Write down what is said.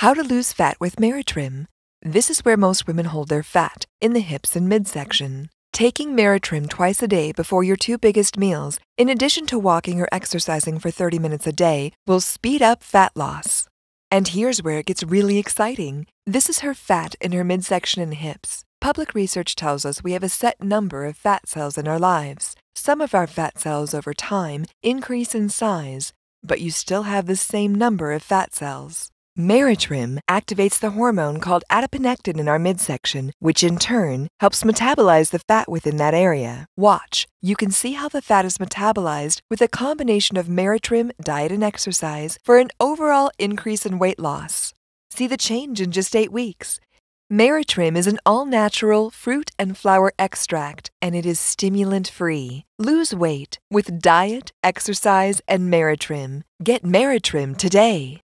How to lose fat with Meratrim. This is where most women hold their fat, in the hips and midsection. Taking Meratrim twice a day before your two biggest meals, in addition to walking or exercising for 30 minutes a day, will speed up fat loss. And here's where it gets really exciting. This is her fat in her midsection and hips. Public research tells us we have a set number of fat cells in our lives. Some of our fat cells over time increase in size, but you still have the same number of fat cells. Meratrim activates the hormone called adiponectin in our midsection, which in turn helps metabolize the fat within that area. Watch, you can see how the fat is metabolized with a combination of Meratrim, diet, and exercise for an overall increase in weight loss. See the change in just eight weeks. Meratrim is an all natural fruit and flower extract, and it is stimulant free. Lose weight with diet, exercise, and Meratrim. Get Meratrim today.